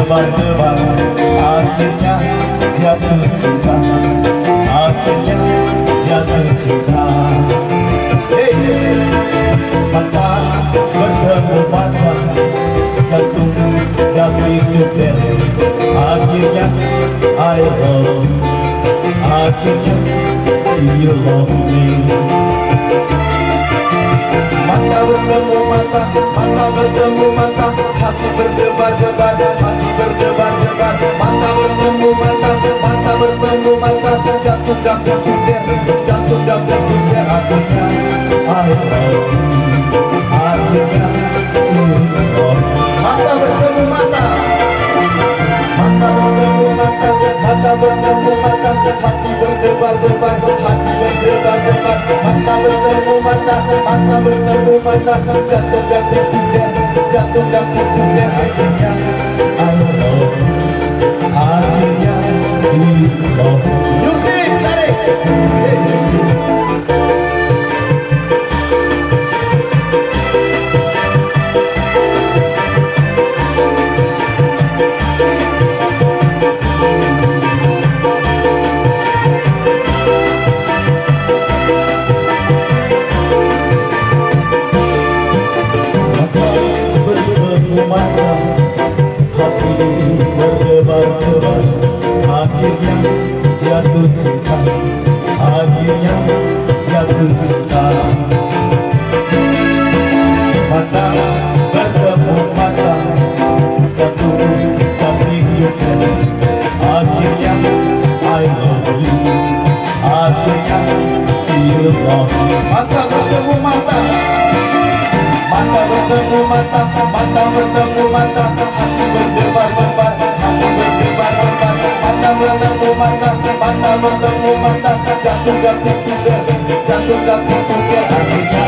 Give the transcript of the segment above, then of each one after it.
terbang-terbang Akhirnya jatuh cinta Akhirnya jatuh cinta hey. Mata bertemu mata Jantung dami kebel Akhirnya I love Akhirnya you love me mata, mata bertemu mata Hati berdebar-debar, hati berdebar-debar. Mata bertemu mata, mata bertemu mata Jatuh dan berdebar-debar, hati berdebar-debar Mata bertemu mata, mata bertemu mata Jatuh dan terkuder, jatuh dan terkuder Akhirnya I love you Akhirnya we love you berdebar-debar Akhirnya jatuh cinta Akhirnya jatuh cinta Mata bertemu mata Jatuh tapi juga Akhirnya I love you Akhirnya you love me Mata bertemu mata Mata bertemu mata, mata bertemu mata bertemu mata, mata bertemu mata Jatuh dan terkuder, jatuh dan terkuder Akhirnya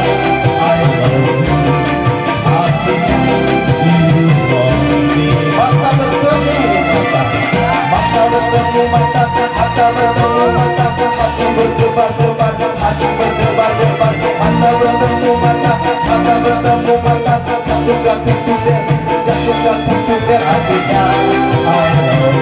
I love you. Akhirnya you love me Mata bertemu mata Mata bertemu mata, mata bertemu mata Hati berdebar-debar, hati berdebar-debar Mata bertemu mata, mata bertemu mata Jatuh dan terkuder, jatuh dan terkuder Akhirnya I love you Akhirnya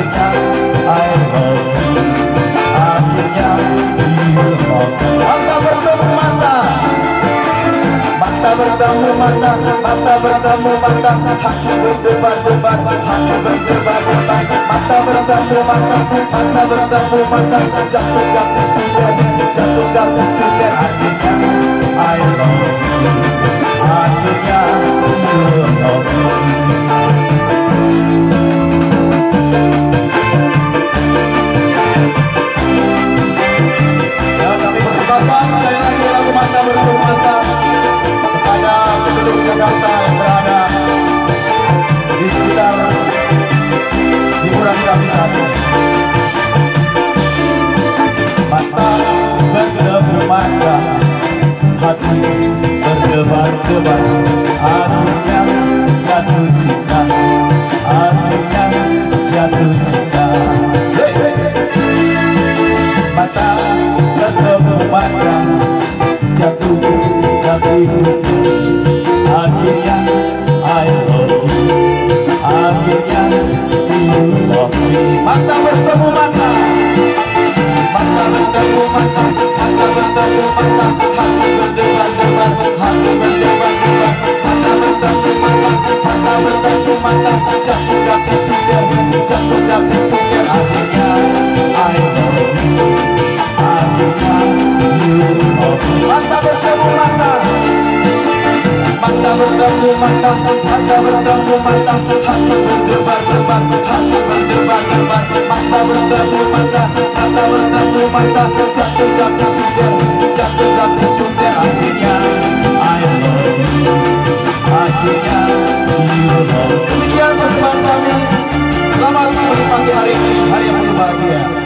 bertemu mata, mata bertemu mata, hati berdebar-debar, hati berdebar-debar. Mata bertemu mata, mata bertemu mata, jatuh jatuh kuder, jatuh jatuh kuder. Akhirnya I love you, akhirnya you love me. Lagi lagu Jakarta yang berada di sekitar hati berdebar-debar, akhirnya I love you. Akhirnya you love me mata bertemu mata. Mata bertemu mata. Mata bertemu mata hati berdebar-debar hati berdebar-debar mata bertemu mata. Mata bertemu mata. Jatuh jatuh kuder jatuh jatuh kuder akhirnya I love Selamat menikmati hari ini Hari yang penuh bahagia